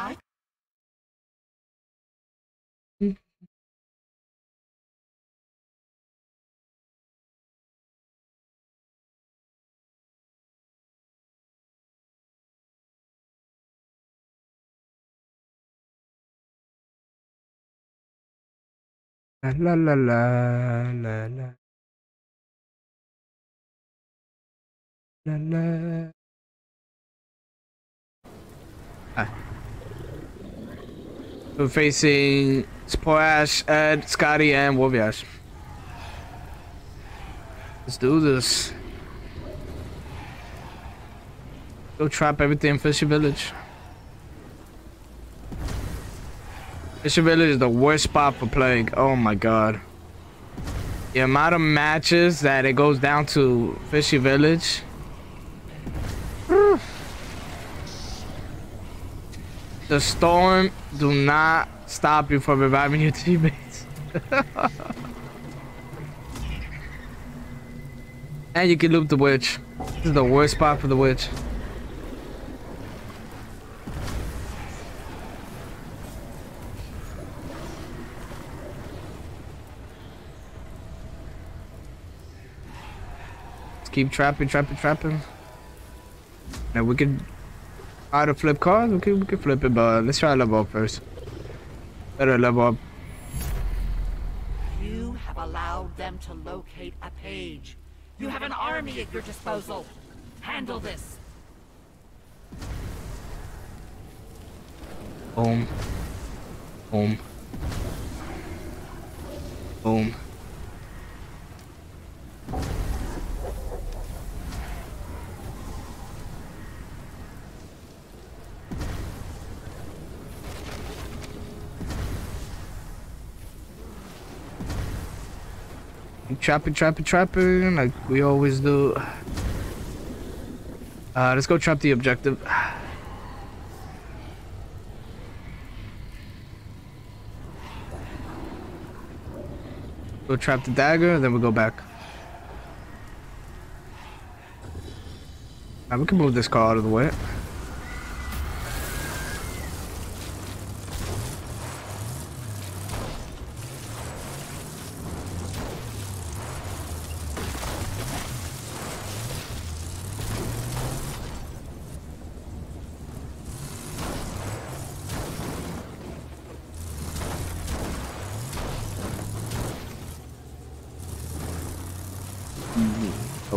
I La la la la la la la la. We're facing Splash, Ed, Scotty, and Wolviash. Let's do this. Go trap everything in Fishy Village. Fisher Village is the worst spot for Plague. Oh my god. The amount of matches that it goes down to Fishy Village. The storm do not stop you from reviving your teammates. and you can loop the witch. This is the worst spot for the witch. keep trapping, trapping, trapping. Now we can try to flip cards. We can, we can flip it, but let's try to level up first. Better level up. You have allowed them to locate a page. You have an army at your disposal. Handle this. Boom. Boom. Boom. Trapping, trapping, trapping, like we always do. Uh, let's go trap the objective. Go trap the dagger, then we go back. We can move this car out of the way.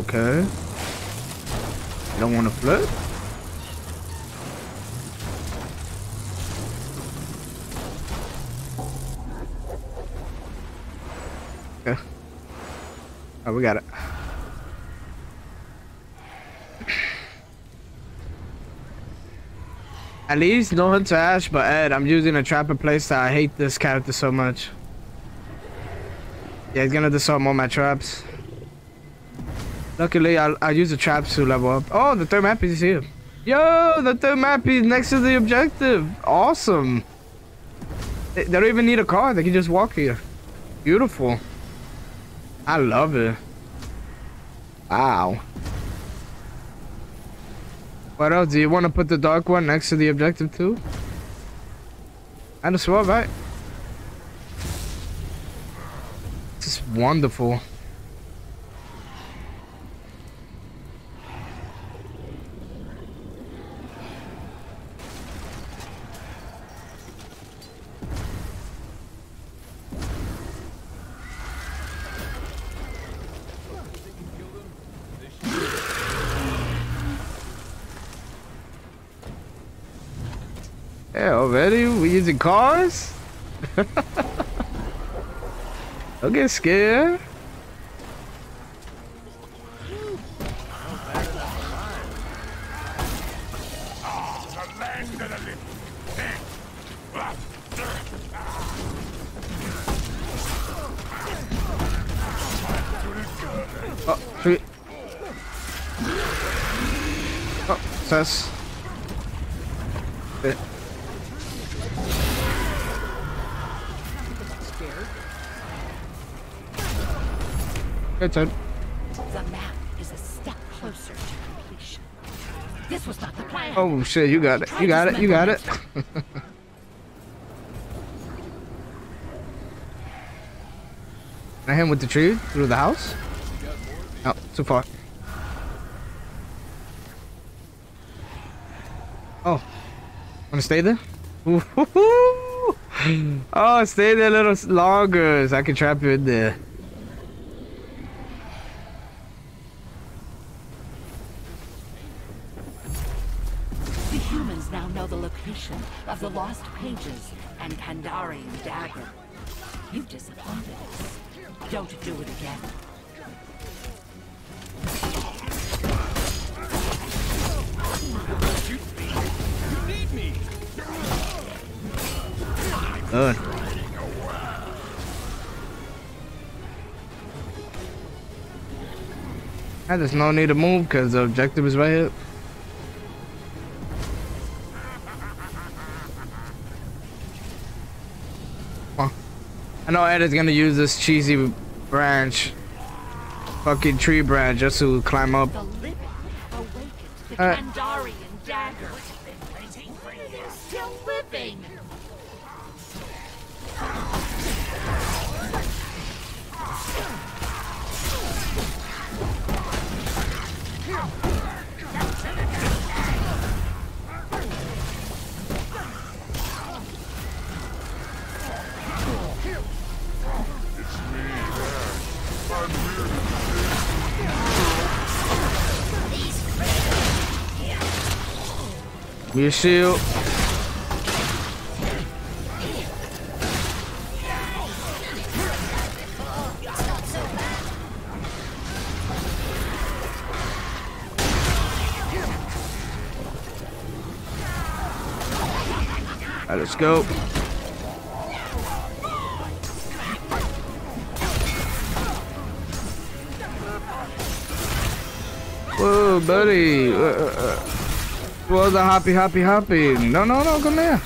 Okay. Don't want to flip? Okay. Oh, we got it. At least no hit to Ash, but Ed, I'm using a trapper playstyle. I hate this character so much. Yeah, he's gonna disarm all my traps. Luckily, I'll, I'll use the traps to level up. Oh, the third map is here. Yo, the third map is next to the objective. Awesome. They, they don't even need a car. They can just walk here. Beautiful. I love it. Wow. What else? Do you want to put the dark one next to the objective too? And a sword, right? This is wonderful. Yeah, already? We using cars? Don't get scared. Map a step closer to completion. This was not the plan. Oh shit, you got it. You got it. You got it. Can I hit him with the tree through the house? No, too far. Oh, wanna stay there? oh, stay there a little longer so I can trap you in there. Don't do it again. Good. I there's no need to move because the objective is right here. I know Ed is gonna use this cheesy branch, fucking tree branch, just to climb up. The Your shield. Alright, let's go. Whoa, buddy. Uh, uh, uh. Well, the happy, happy, happy. No, no, no, come here.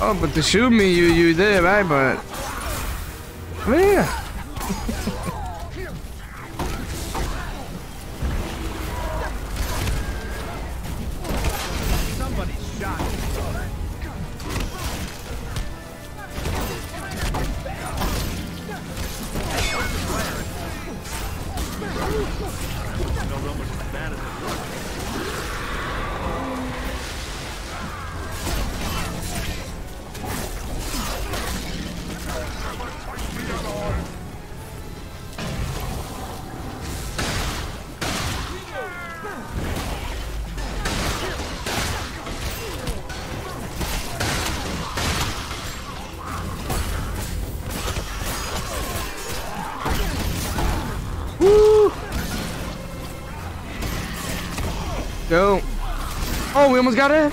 Oh, but to shoot me, you, you there, right? But come here. We almost got it.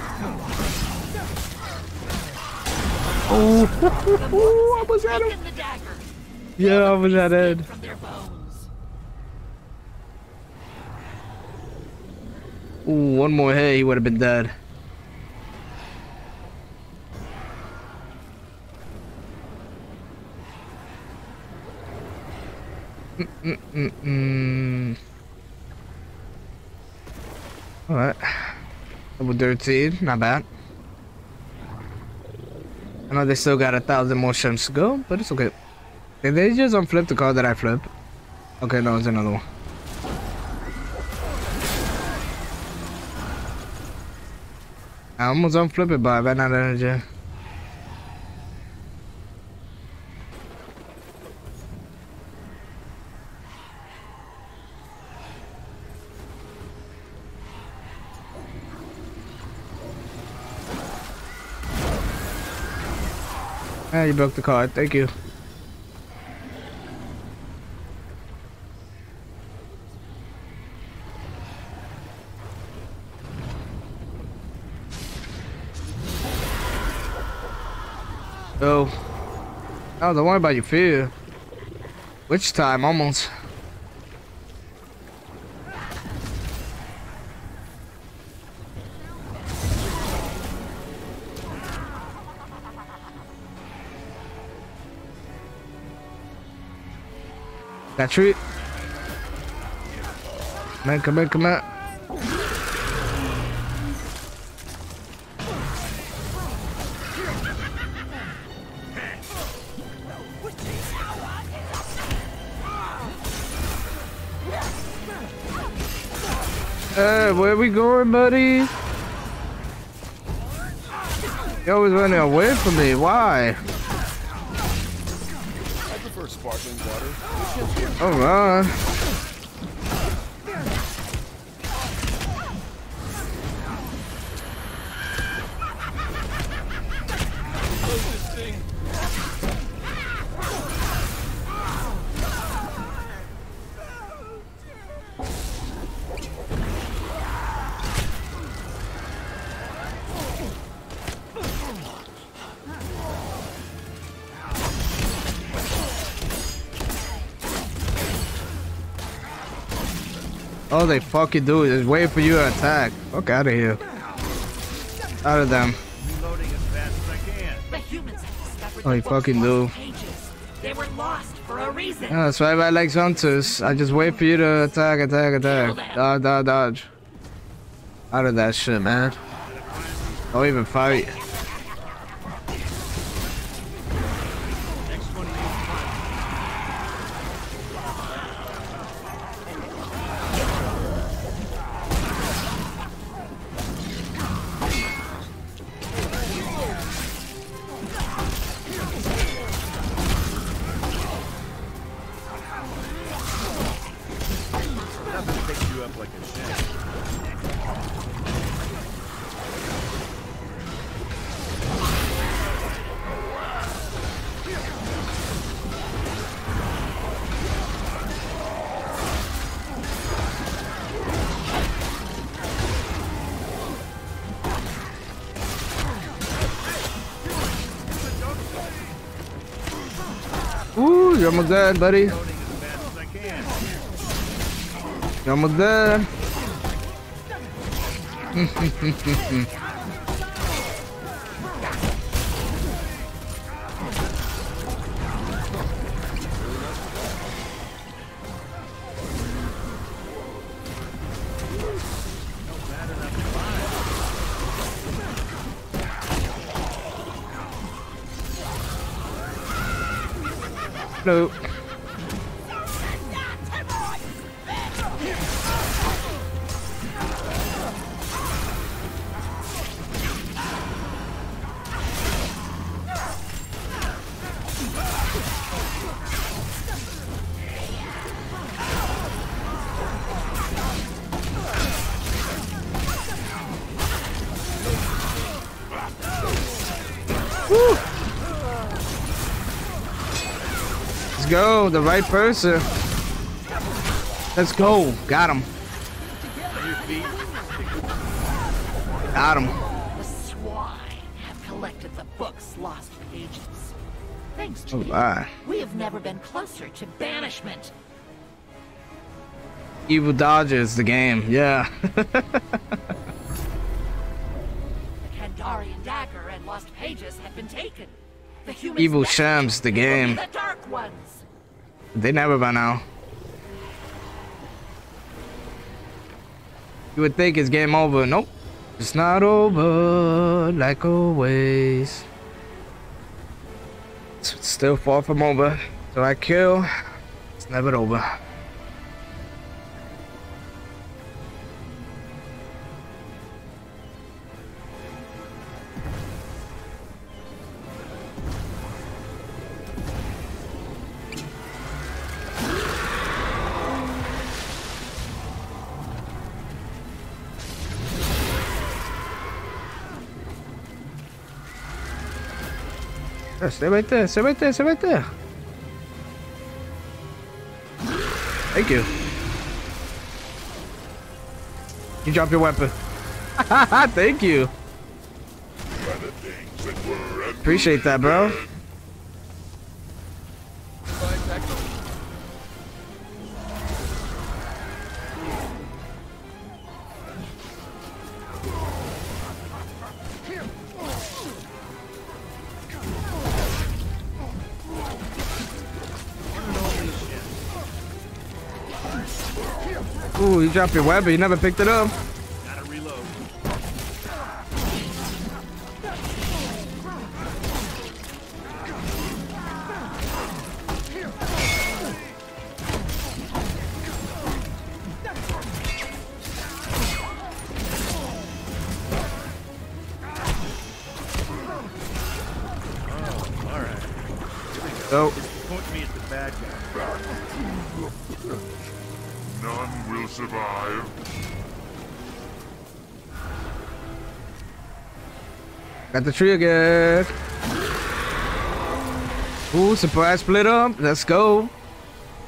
Oh, was at him. Yeah, I. From their bones. Ooh, one more hit, he would have been dead. Mm-mm-mm. Alright. Level 13, not bad. I know they still got a thousand more shemps to go, but it's okay. Did they just unflip the card that I flip? Okay, no, it's another one. I almost unflip it, but I ran out of energy. Ah, you broke the card. Thank you. Oh. I don't worry about your fear. Which time? Almost. Got tree. Man, come in, come out. Hey, where are we going, buddy? You always running away from me. Why? Water. All they fucking do is wait for you to attack. Fuck out of here. Out of them. Reloading as fast as I can. The humans have discovered Oh, you fucking do. They were lost for a reason. Yeah, that's why I like hunters. I just wait for you to attack, attack, attack. Dodge, dodge, dodge. Out of that shit, man. Don't even fight. You're almost dead, buddy. You're almost dead. Let's the right person. Let's go. Got him. On your feet. Got him. The swine have collected the book's lost pages. Thanks to Oh, you, bye. we have never been closer to banishment. Evil Dodgers, the game. Yeah. The Kandarian dagger and lost pages have been taken. The Evil Shemps, the game. The dark ones. They never run out. You would think it's game over. Nope. It's not over, like always. It's still far from over. So I kill. It's never over. Stay right there, stay right there, stay right there. Thank you. You drop your weapon. Thank you. Appreciate that, bro. Ooh, you dropped your weapon. You never picked it up. Got the tree again. Ooh, surprise split up. Let's go.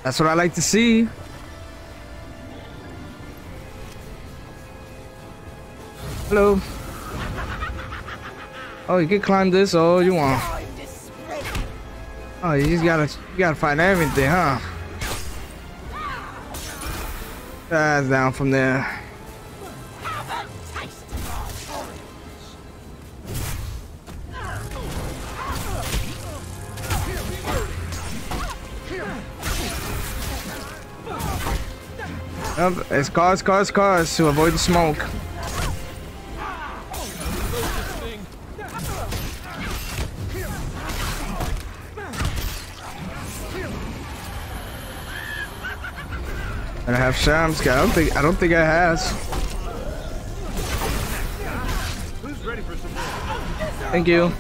That's what I like to see. Hello. Oh, you can climb this all you want. Oh, you just gotta, you gotta find everything, huh? That's down from there. Yep, it's cars, cars, cars to avoid the smoke. And I have Shemps. I don't think I don't think I has. Who's ready for some more? Thank you.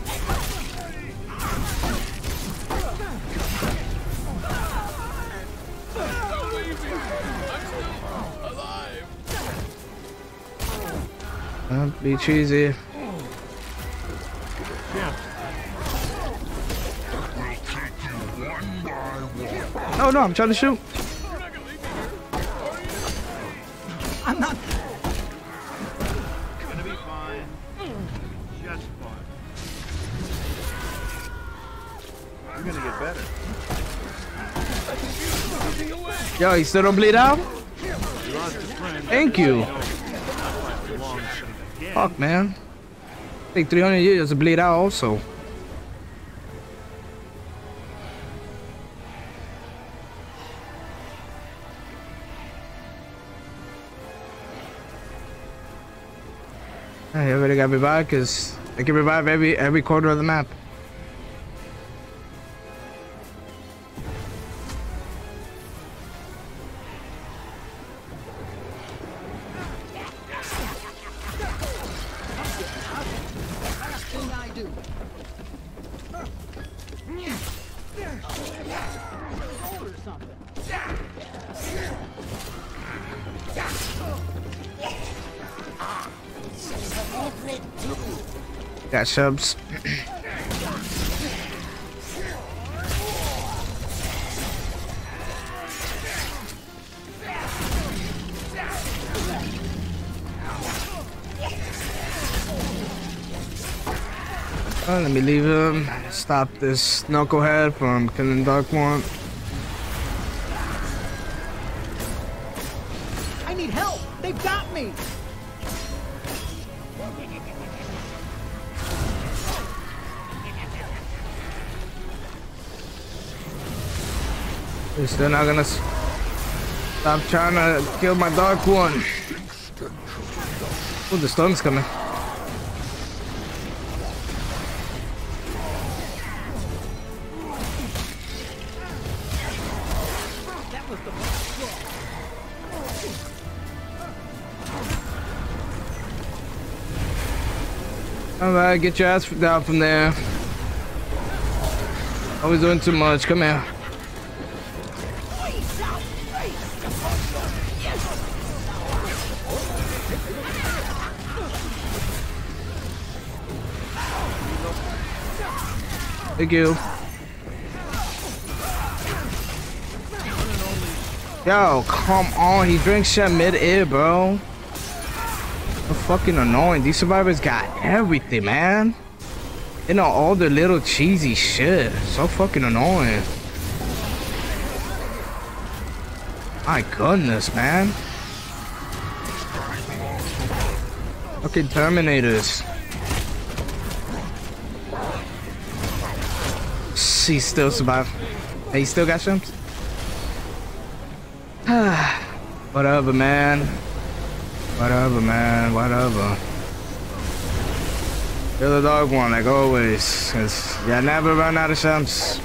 Don't be cheesy. Oh no, I'm trying to shoot. I'm not. Gonna be fine. Just fine. You're gonna get better. Yo, you still don't bleed out? You lost a friend. Thank you. Not for long again. Fuck, man. Take 300 years to bleed out also. Hey, everybody got revive because they can revive every every corner of the map. Subs. Uh, let me leave him. Stop this knucklehead from killing Dark One. I need help. They've got me. They're still not gonna stop trying to kill my Dark One. Oh, the storm's coming. Alright, get your ass down from there. Always doing too much. Come here. Thank you. Yo, come on. He drinks shit mid-air, bro. So fucking annoying. These survivors got everything, man. You know all the little cheesy shit. So fucking annoying. My goodness, man. Fucking Terminators. She still survived. Hey, you still got shemps? Whatever, man. Whatever, man. Whatever. You're the dark one, like always. Cause you never run out of shemps.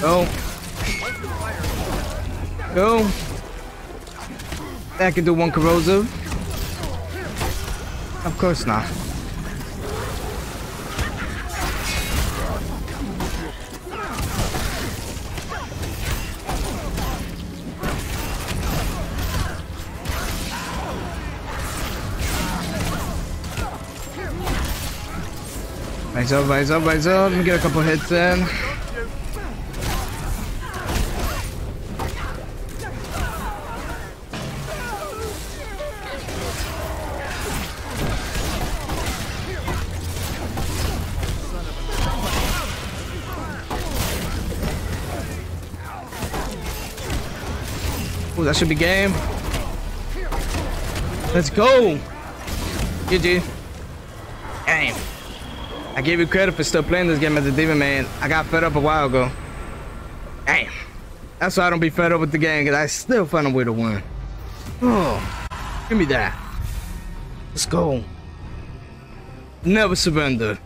Go. Go. I can do one corrosive. Of course not. Rise up, rise up, rise up. Let me get a couple hits in. Ooh, that should be game. Let's go. GG. Damn. I gave you credit for still playing this game as a demon man. I got fed up a while ago. Damn. That's why I don't be fed up with the game, because I still find a way to win. Oh, give me that. Let's go. Never surrender.